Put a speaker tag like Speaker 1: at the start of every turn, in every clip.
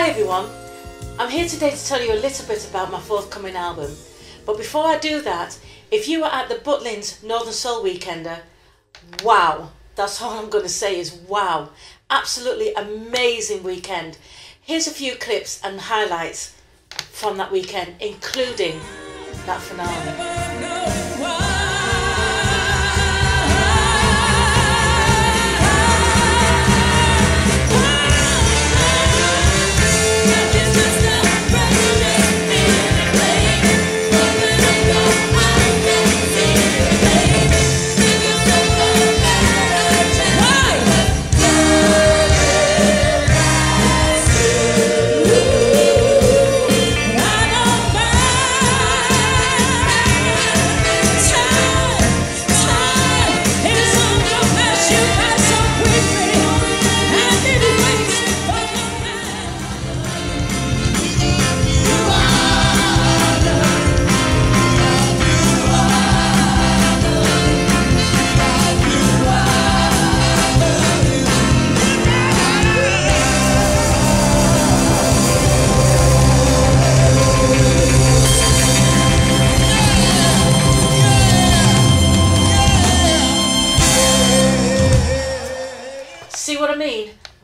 Speaker 1: Hi everyone, I'm here today to tell you a little bit about my forthcoming album. But before I do that, if you were at the Butlins Northern Soul Weekender, wow, that's all I'm going to say is wow. Absolutely amazing weekend. Here's a few clips and highlights from that weekend, including that finale.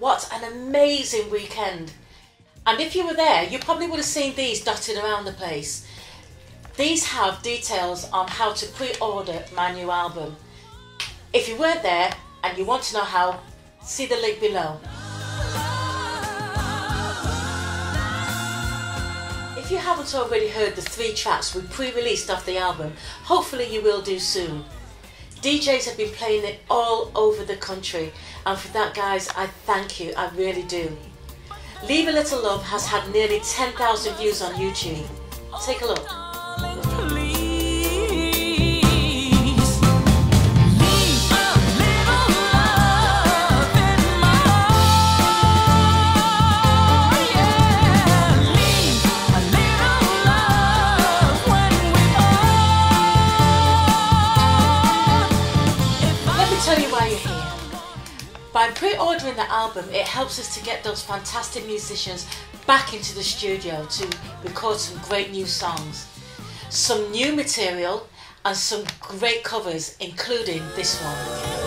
Speaker 1: What an amazing weekend. And if you were there, you probably would have seen these dotted around the place. These have details on how to pre order my new album. If you weren't there and you want to know how, see the link below. If you haven't already heard the three tracks we pre released off the album, hopefully you will do soon. DJs have been playing it all over the country, and for that, guys, I thank you, I really do. Leave a Little Love has had nearly 10,000 views on YouTube. Take a look. By pre-ordering the album, it helps us to get those fantastic musicians back into the studio to record some great new songs. Some new material and some great covers, including this one.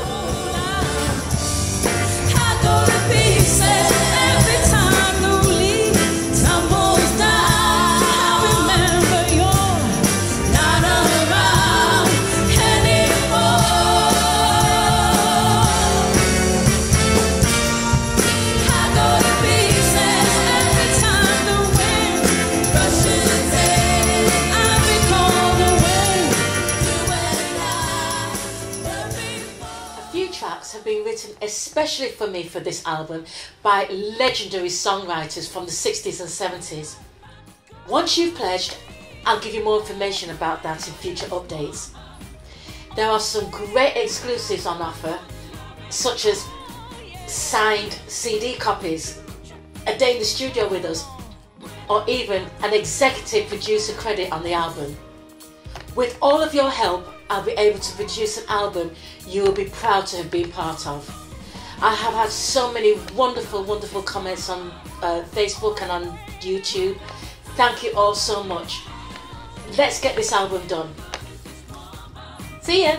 Speaker 1: Have been written especially for me for this album by legendary songwriters from the 60s and 70s. Once you've pledged, I'll give you more information about that in future updates. There are some great exclusives on offer, such as signed CD copies, a day in the studio with us, or even an executive producer credit on the album. With all of your help, I'll be able to produce an album you will be proud to have been part of. I have had so many wonderful, wonderful comments on uh, Facebook and on YouTube. Thank you all so much. Let's get this album done. See ya!